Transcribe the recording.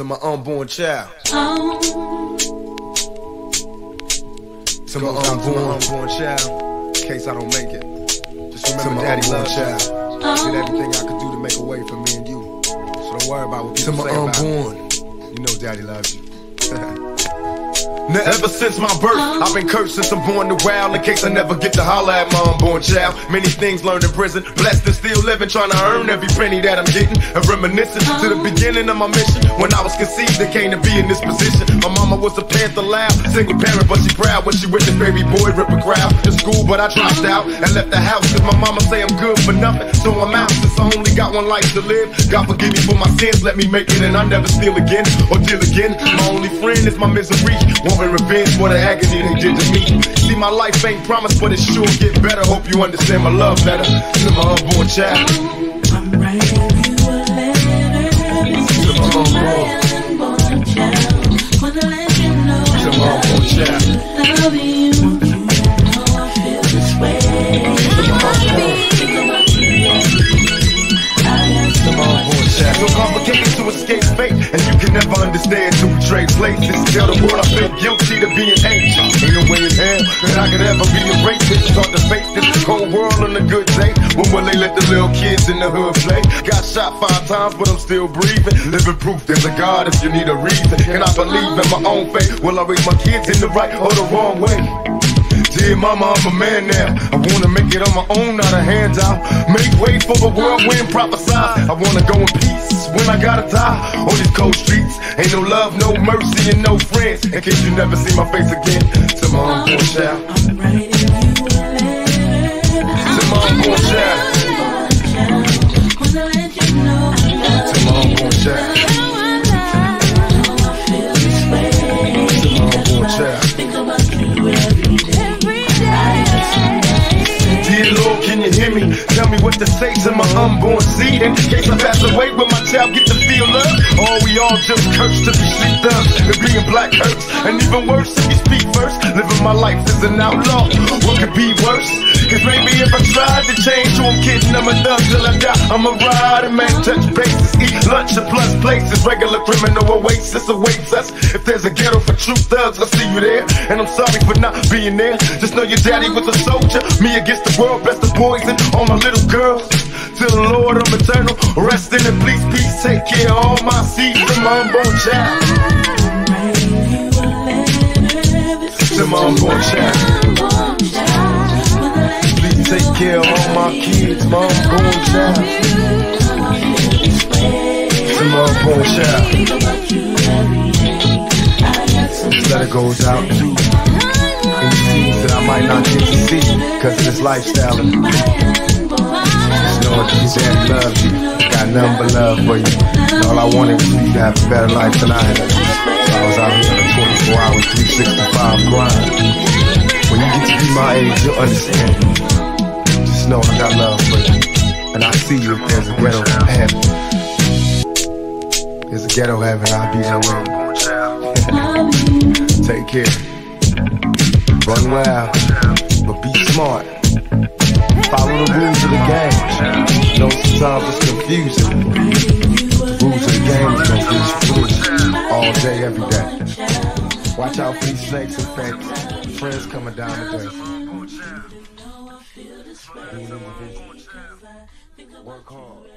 to my unborn child. To my unborn, unborn child. In case I don't make it. Just remember daddy loves child. Did everything I could do to make a way for me and you. So don't worry about what people To my say about unborn. You know daddy loves you. Now ever since my birth, uh-huh. I've been cursed since I'm born to wild. In case I never get to holler at my unborn child. Many things learned in prison, blessed and still living, trying to earn every penny that I'm getting. And reminiscing to the uh-huh. beginning of my mission. When I was conceived, I came to be in this position. My mama was a Panther loud, single parent, but she proud when she with witnessed baby boy rip a crowd in school. But I dropped out and left the house cause my mama say I'm good for nothing. So I'm out since I only got one life to live. God forgive me for my sins, let me make it and I never steal again or deal again. My only friend is my misery. Wanting revenge for the agony they did to me. See, my life ain't promised, but it sure get better. Hope you understand my love better to my unborn child. I'm writing you a letter. To unborn, Wanna let you know child. Love you. I feel this way. Child. Complicated to escape fate, and you can never understand to trade places. Tell the world Guilty to being anxious. Ain't no way in hell that I could ever be a racist. Start to face this cold world on a good day. When will they let the little kids in the hood play? Got shot five times, but I'm still breathing. Living proof there's a God if you need a reason. Can I believe in my own faith? Will I raise my kids in the right or the wrong way? Dear mama, I'm a man now. I wanna make it on my own, not a handout. Make way for the whirlwind, prophesy. I wanna go in peace when I gotta die. On these cold streets, ain't no love, no mercy, and no friends. In case you never see my face again, to my unborn child. Me? Tell me what to say to my unborn seed. In case I pass away, will my child get to feel love? Or we all just cursed to be street thugs and being black hurts? And even worse, if you speak first, living my life as an outlaw. What could be worse? Cause maybe if I tried to change who I'm kidding, I'm a thug till I die. I'm a rider, man, touch bases, eat lunch at plus places. Regular criminal oasis awaits there's a ghetto for true thugs, I'll see you there. And I'm sorry for not being there. Just know your daddy was a soldier. Me against the world, best of poison on my little girls. To the Lord, I'm eternal. Rest in and please, peace. Take care of all my seeds to my unborn child. To my unborn child. Please take care of all my kids, my unborn child. To my unborn child. Letter goes out to any seeds that I might not get to see because of this lifestyle. And just know that your daddy loves you. Got nothing but love for you. And all I wanted was for you to have a better life than I had. So I was out here on a 24 hour, 365 grind. When you get to be my age, you'll understand. Just know I got love for you. And I see you if there's a ghetto heaven. There's a ghetto heaven, I'll be there with you. Take care. Run wild, but be smart. Follow the rules of the game. You know, sometimes it's confusing. The rules of the game is through all day, every day. Watch out for these snakes and fakes. Friends coming down the. Individual. Work hard.